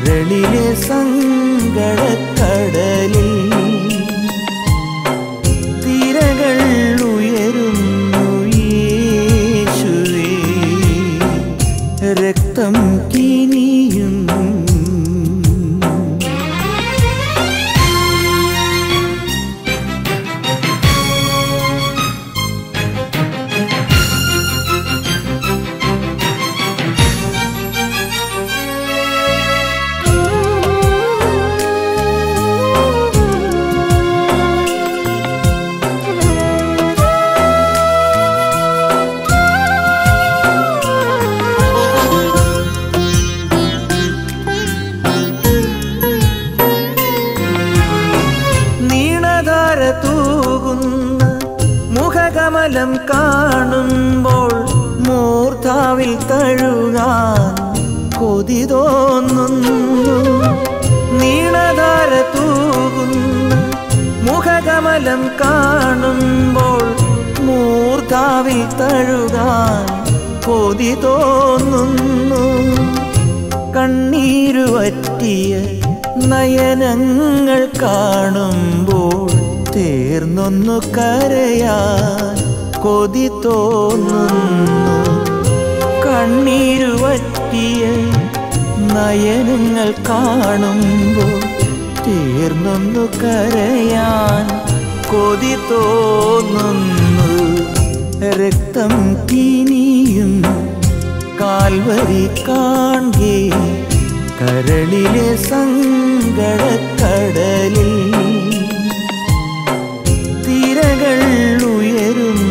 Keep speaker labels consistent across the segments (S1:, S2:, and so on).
S1: കരളിലെ സങ്കടക്കടലിൽ കണ്ണീരുവറ്റിയ നയനങ്ങൾ കാണുമ്പോൾ തീർന്നൊന്നു കരയാൻ കൊതി തോന്നുന്നു. കണ്ണീരുവറ്റിയ നയനങ്ങൾ കാണുമ്പോൾ തീർന്നൊന്നു കരയാൻ കൊതി തോന്നുന്നു. രക്തം കിനിയും കാൽവരി കാൺകേ കരളിലെ സങ്കടക്കടലിൽ തിരകൾ ഉയരുന്നു.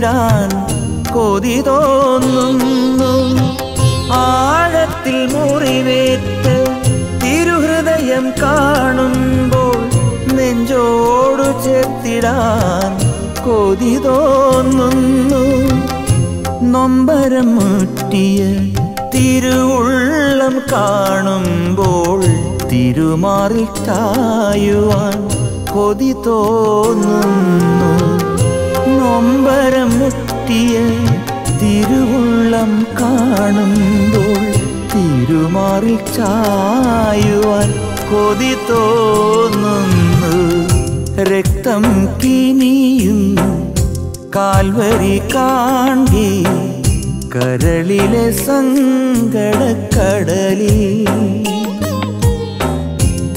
S1: ചേർത്തിടാൻ കൊതി തോന്നുന്നു. ആഴത്തിൽ മുറിവേറ്റ് തിരുഹൃദയം കാണുമ്പോൾ നെഞ്ചോടു ചേർത്തിടാൻ കൊതി തോന്നുന്നു. നൊമ്പരം മുട്ടിയ തിരുവുള്ളം കാണുമ്പോൾ തിരുമാറിൽ ചായുവാൻ കൊതി തോന്നുന്നു. മുട്ടിയ തിരുവുള്ളം കാണുമ്പോൾ തിരുമാറി ചായുവാൻ കൊതി തോന്നുന്നു. രക്തം കിനിയും കാൽവരി കാണി കരളിലെ സങ്കടക്കടലിൽ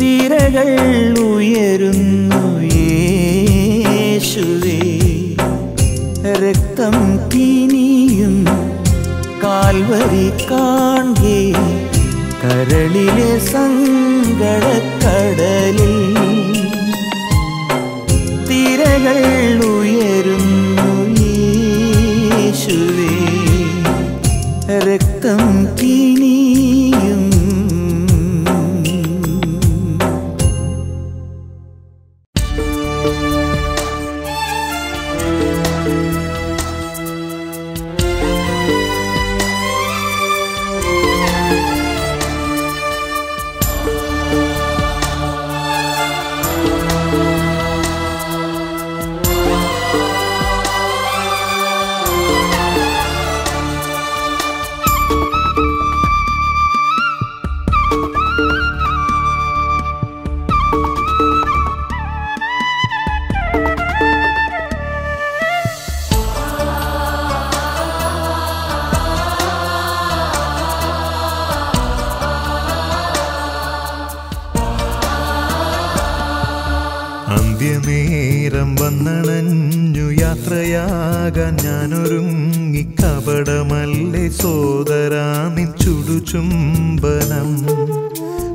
S1: തിരകൾ ഉയരുന്നു യേശുവേ. രക്തം കിനിയും കാൽവരി കാണേ കരളിലെ സങ്കടക്കടലിൽ തിരകൾ ഉയരുന്നു യേശുവേ. രക്തം
S2: ചുടു ചുടുചുംബനം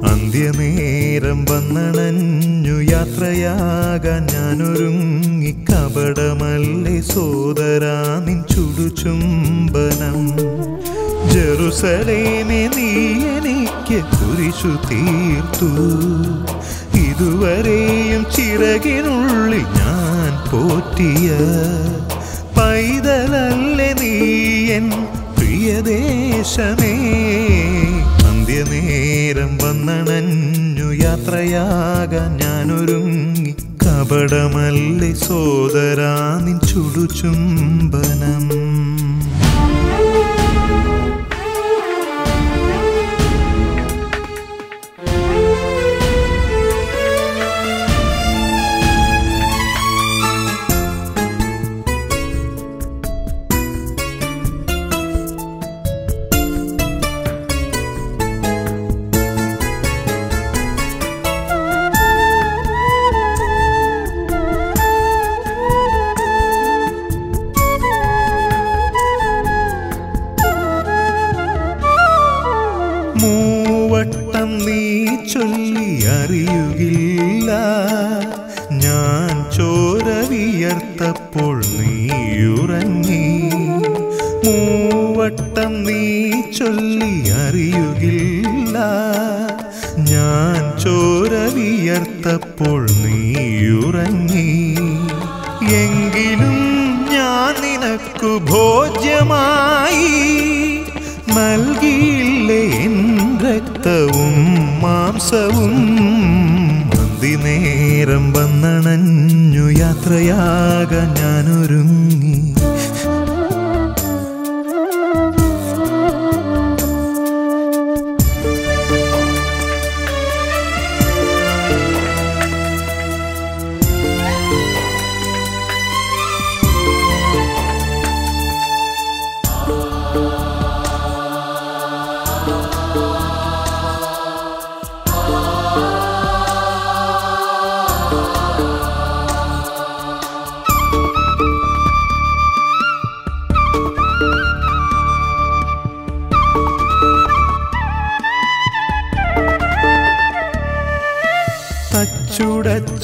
S2: അന്ത്യനേരം വന്നണഞ്ഞു യാത്രയാകാൻ ഞാനൊരുങ്ങി കപടമല്ലേ സോദരാ നിൻ ചുടുചുംബനം ജെറുസലേമേ നീ എനിക്ക് കുരിശു തീർത്തു. ഇതുവരെയും ചിറകിനുള്ളിൽ ഞാൻ പോറ്റിയ പൈതലല്ലേ നീ എൻ പ്രിയദേശമേ അന്ത്യനേരം വന്നണഞ്ഞു യാത്രയാകാൻ ഞാനൊരുങ്ങി. കപടമല്ലേ സോദരാ നിൻ ചുടുചുംബനം. മൂവട്ടം നീ ചൊല്ലി അറിയുകില്ല. ഞാൻ ചോര വിയർത്തപ്പോൾ നീയുറങ്ങി മൂവട്ടം നീ ചൊല്ലി അറിയുകില്ല. ഞാൻ ചോര വിയർത്തപ്പോൾ നീയുറങ്ങി എങ്കിലും ഞാൻ നിനക്കു ഭോജ്യമായി നൽകിയില്ലേ മാംസവും നേരം വന്നണഞ്ഞു യാത്രയാകാൻ ഞാനൊരുങ്ങി. തച്ചുടച്ചൊരാലയം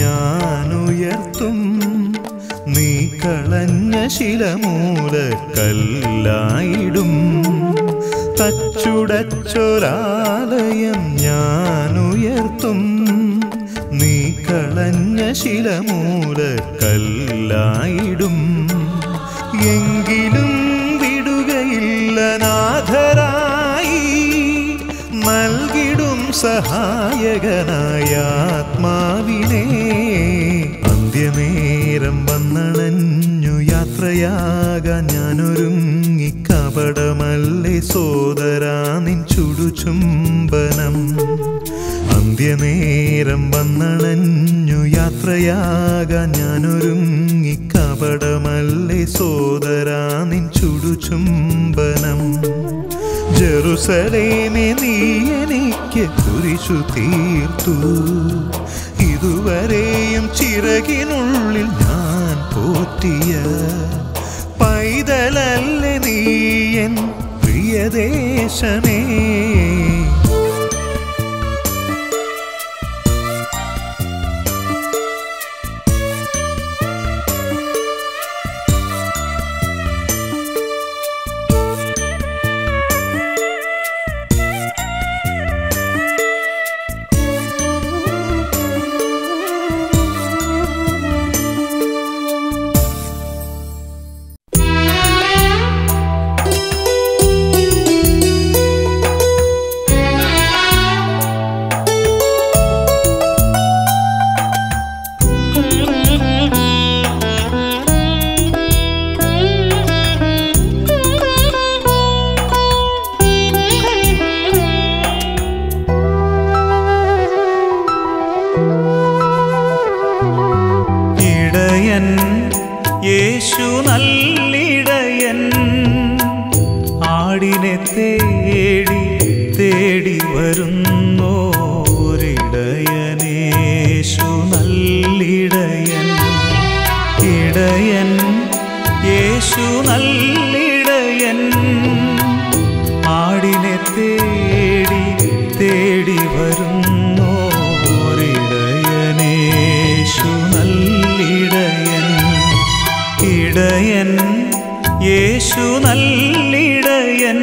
S2: ഞാനുയർത്തും. നീ കളഞ്ഞ ശിലമൂല കല്ലായിടും തച്ചുടച്ചൊരാലയം ഞാനുയർത്തും. നീ കളഞ്ഞ ശിലമൂല കല്ലായിടും എങ്കിലും സഹായകനായ ആത്മാവിനെ അന്ത്യനേരം വന്നണഞ്ഞു യാത്രയാകാൻ ഞാനൊരുങ്ങി കപടമല്ലേ സോദരാ നിൻ ചുടുചുംബനം. അന്ത്യനേരം വന്നണഞ്ഞു യാത്രയാകാൻ ഞാനൊരുങ്ങി കപടമല്ലേ സോദരാ നിൻ ചുടുചുംബനം. ജെറുസലേമെ നീ എനിക്ക് കുരിശു തീർത്തു. ഇതുവരെയും ചിറകിനുള്ളിൽ ഞാൻ പോറ്റിയ പൈതലല്ലേ നീ എൻ പ്രിയദേശമേ.
S1: തേടി തേടി വരുന്നോരിടയനേശു നല്ലിടയൻ
S3: ഇടയൻ യേശു നല്ലിടയൻ.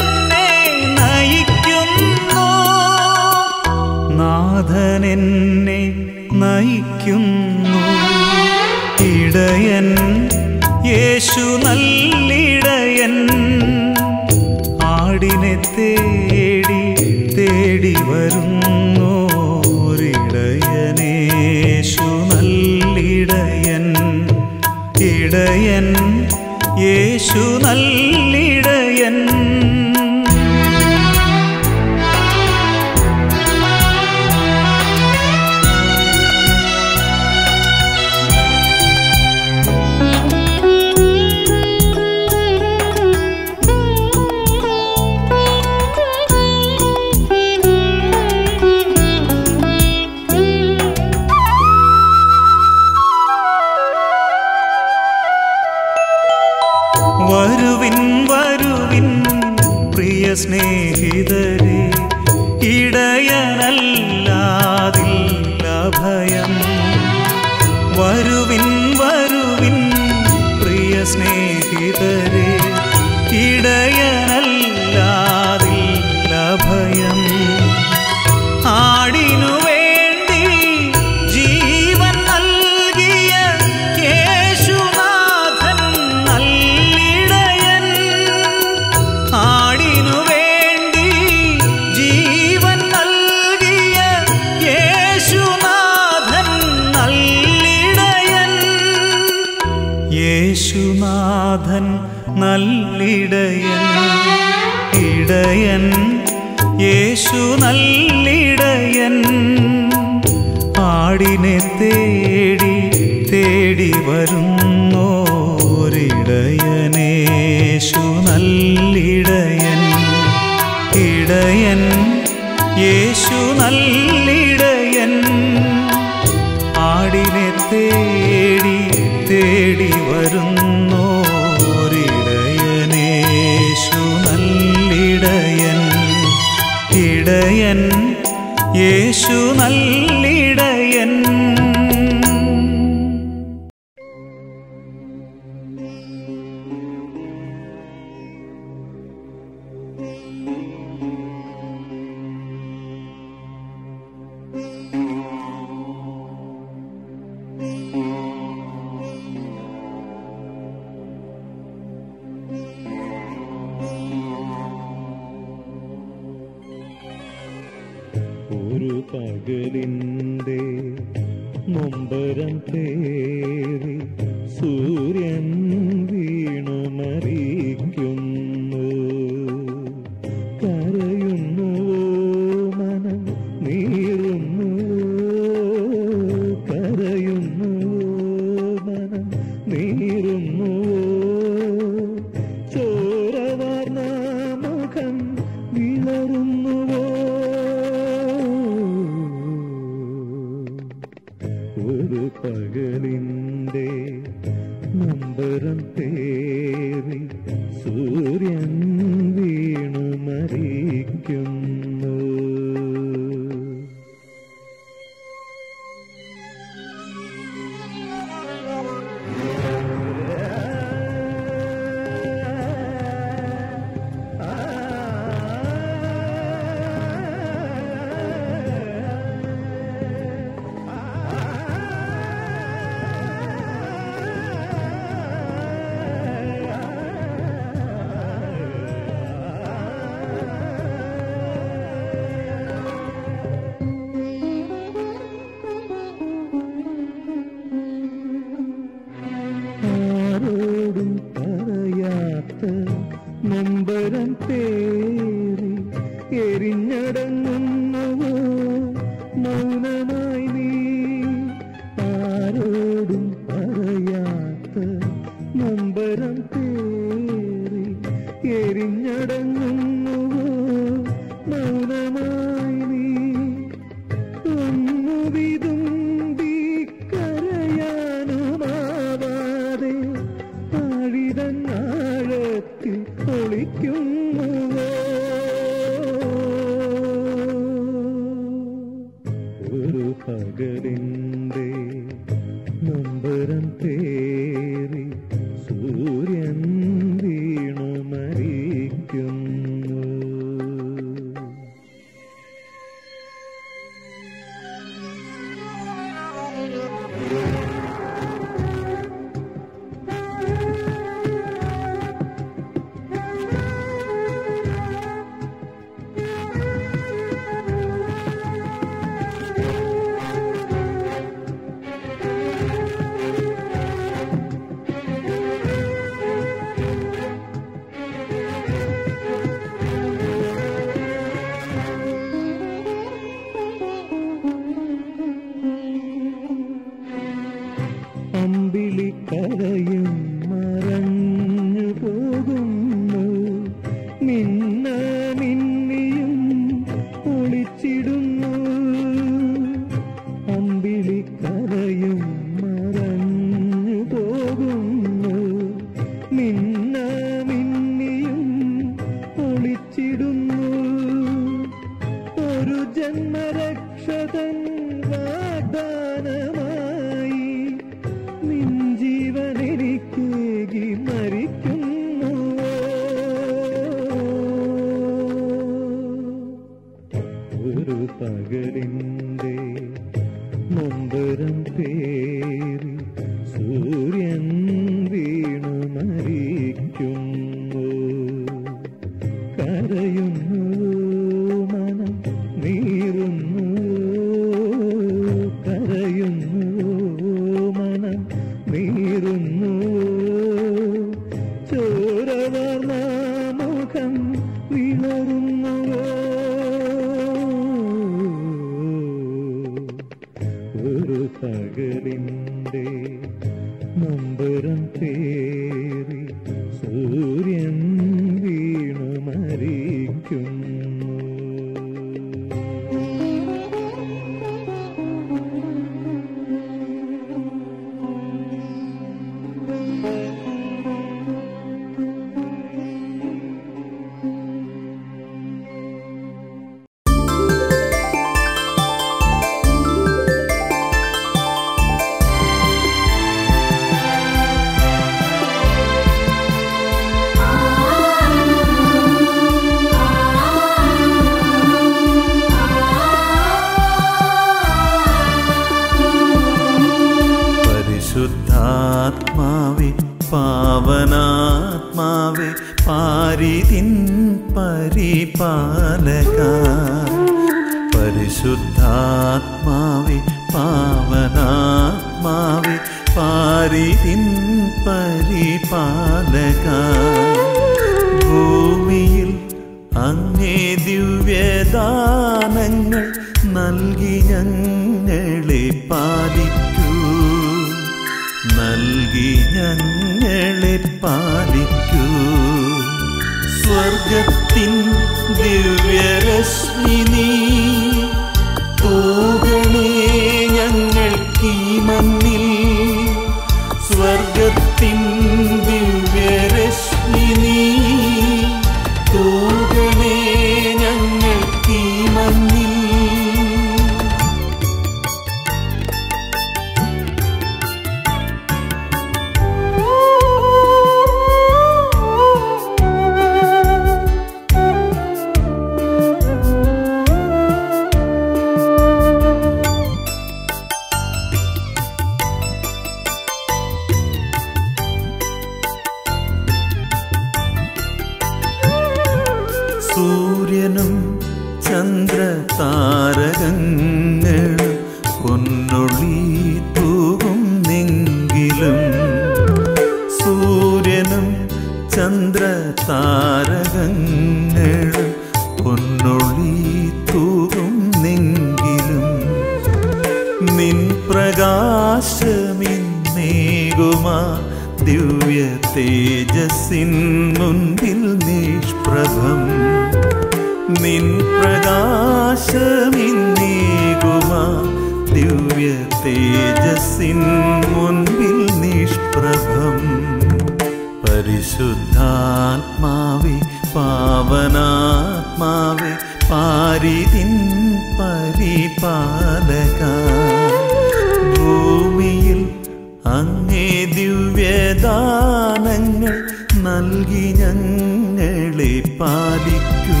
S1: നൽകി ഞങ്ങളെ പാലിക്കൂ.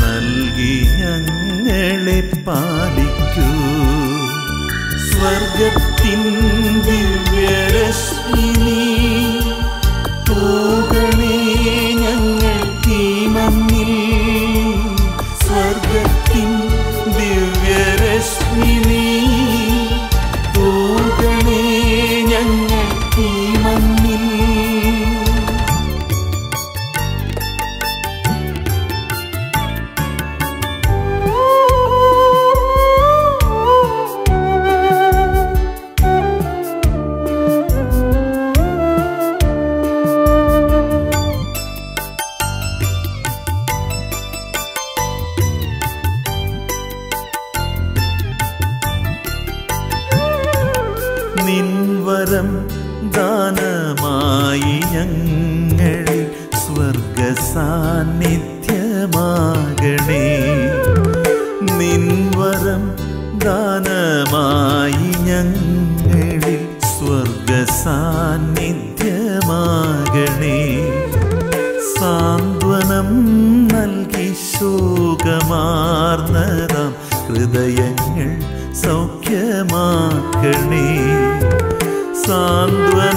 S1: നൽകി ഞങ്ങളെ പാലിക്കൂ. സ്വർഗത്തിൻ ദിവ്യരശ്മിനീ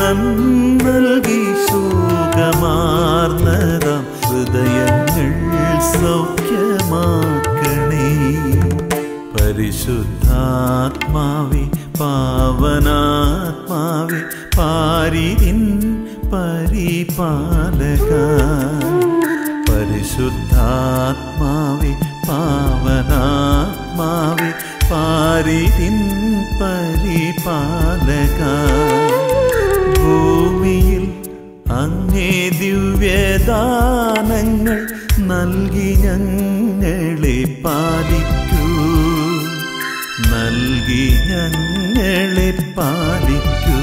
S1: സുഖം നൽകി സുഖമാർന്നതാം ഹൃദയങ്ങൾ സൗഖ്യമാക്കണേ. പരിശുദ്ധാത്മാവി പാവനാത്മാവി പാരിതിൻ പരിപാലക. പരിശുദ്ധാത്മാവി പാവനാത്മാവി പാരിതിൻ പരിപാലക. ഞങ്ങളെ പാലിക്കൂ.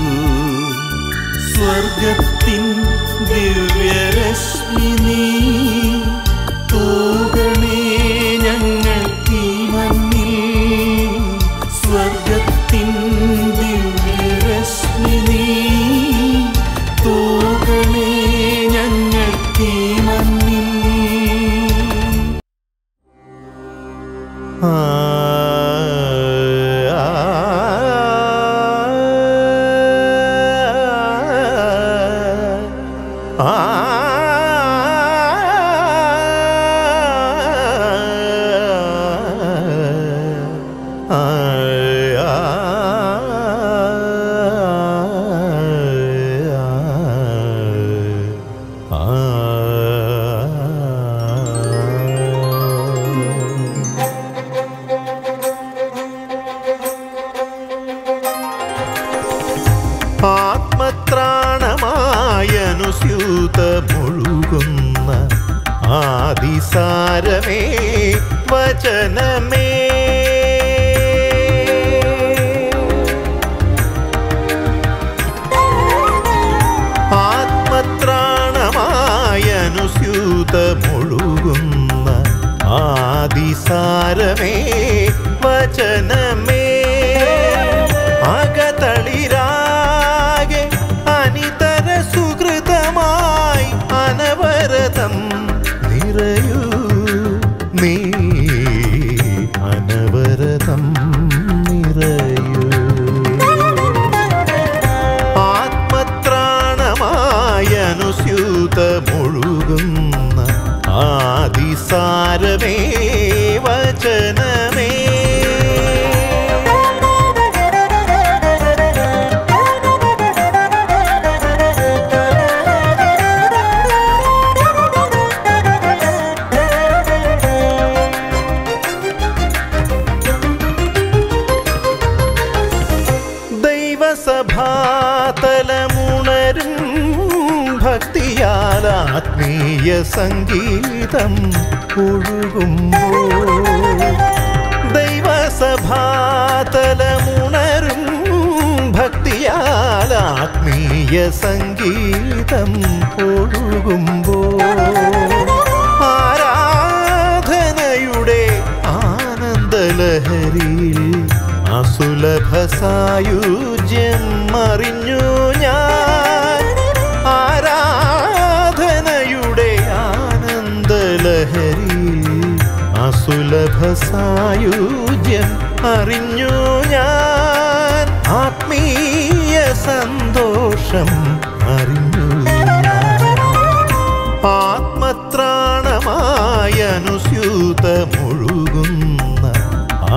S2: സ്വർഗത്തിൽ സ്നേഹസായുജ്യം അറിഞ്ഞു ഞാൻ. ആത്മീയ സന്തോഷം അറിഞ്ഞു ആത്മത്രാണമായ അനുസ്യൂത മുഴുകുന്ന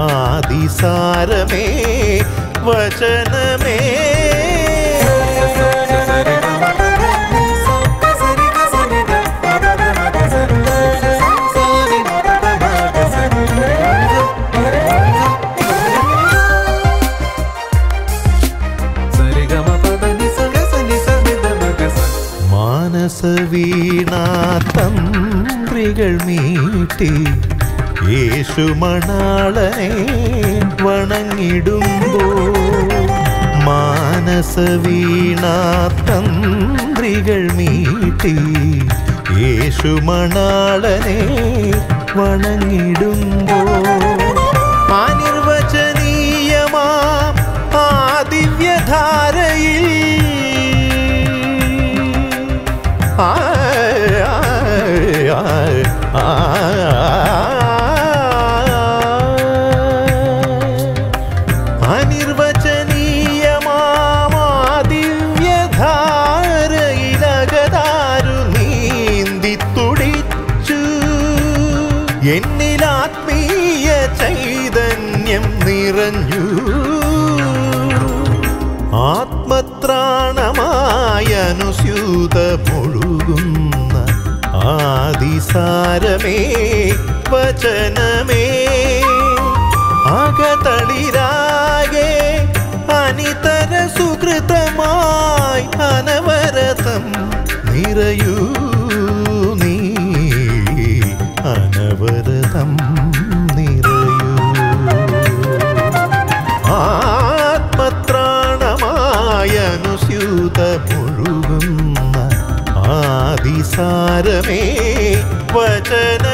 S2: ആദിസാരമേ വചനമേ. മാനസവീണാതന്ത്രികൾ മീട്ടി യേശുമണാളനെ വണങ്ങിടുമ്പോൾ മാനസവീണാതന്ത്രികൾ മീട്ടി യേശുമണാളനെ വണങ്ങിടുമ്പോൾ അനിർവചനീയമാ ആ ദിവ്യധാരയിൽ ആ, ആദിസാരമേ വചനമേ. അകതളിരാകെ അനിതര സുഹൃതമായി അനവരതം നിറയൂ നീ. അനവരതം നിറയൂ. ആത്മത്രാണമായ അനുസ്യൂതമൊഴുകുന്ന ആദിസാരമേ വചനമേ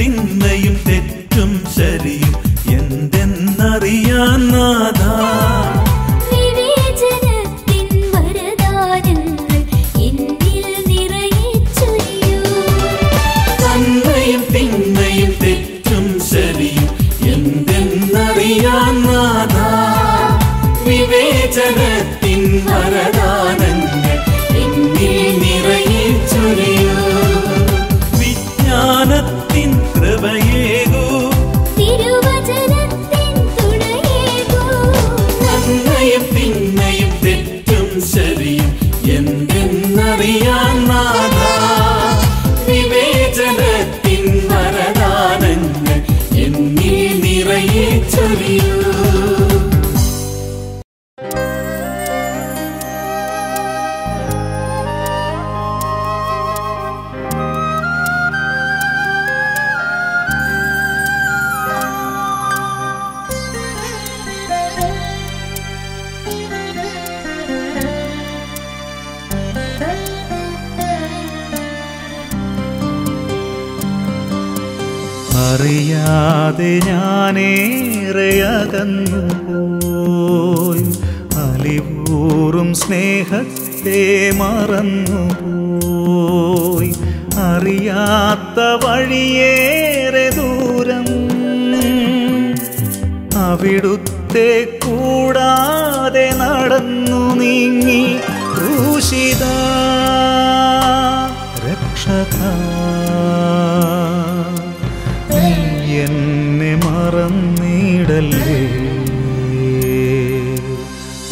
S1: anything
S3: അറിയാതെ ഞാനേറെയകന്നു പോയി അലിപൂറും സ്നേഹത്തെ മറന്നു പോയി അറിയാത്ത വഴിയേറെ ദൂരം അവിടുത്തെ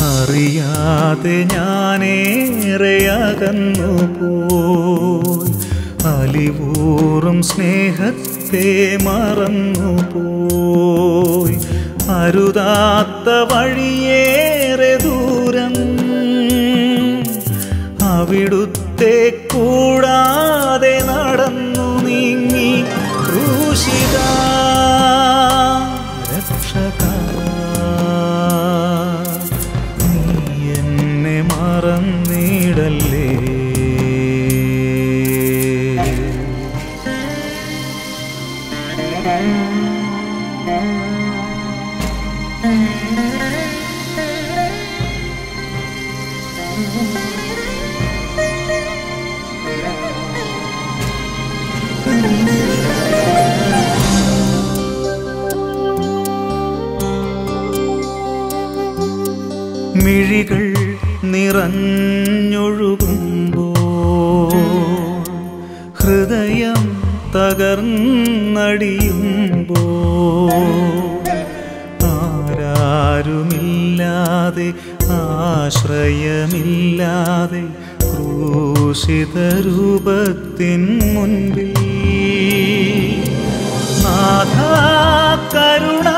S3: അറിയാതെ ഞാനേറെ അകന്നു പോയി അലിവൂറും സ്നേഹത്തെ മറന്നു പോയി അരുതാത്ത വഴിയേറെ ദൂരം. അവിടു ചിതരൂപത്തിൻ മുൻപിൽ കരുണാകടാക്ഷം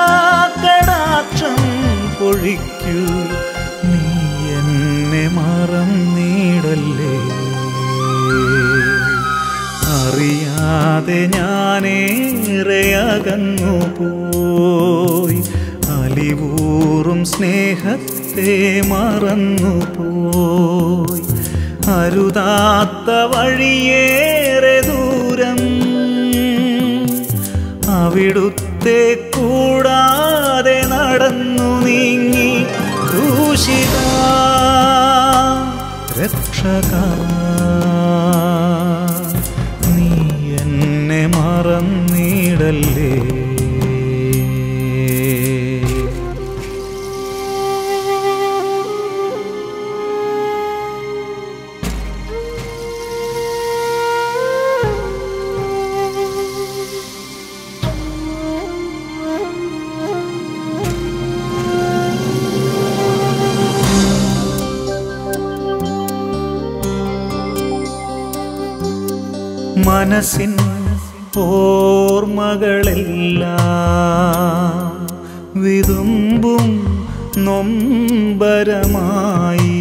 S3: പൊഴിക്കൂ. നീ എന്നെ മറം നീടല്ലേ? അറിയാതെ ഞാനേറെ അകന്നു പോയി. അലിവൂറും സ്നേഹത്തെ മറന്നു പോയി. അരുതാത്ത വഴിയേറെ ദൂരം. അവിടുത്തെ കൂടാതെ നടന്നു നീങ്ങി ദൂഷിത രക്ഷക മനസ്സിൻ ഓർമ്മകളെല്ലാം വിതുമ്പും നൊമ്പരമായി.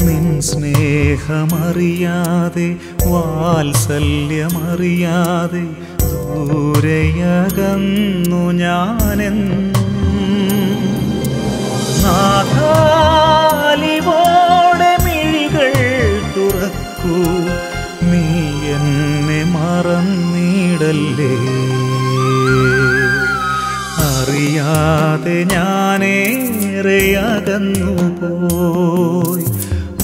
S3: നിൻ സ്നേഹമറിയാതെ വാത്സല്യമറിയാതെ ദൂരയകന്നു ഞാനെന്നും. നാഥാലിവോടെ മറന്നിടല്ലേ അറിയാതെ ഞാനേറെ അകന്നു പോയി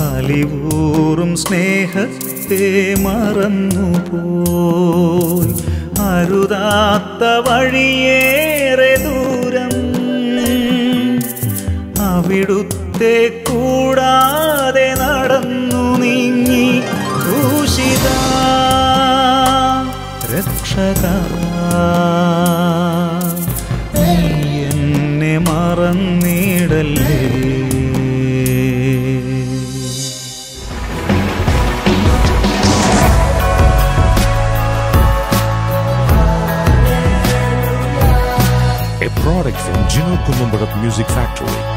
S3: അലിവൂറും സ്നേഹത്തെ മറന്നു പോയി അരുതാത്ത വഴിയേറെ ദൂരം അവിടുത്തെ കൂടാതെ നടന്നു രക്ഷക എന്നെ മറന്നിടല്ലേ
S4: a product from Gino Columbarat Music Factory.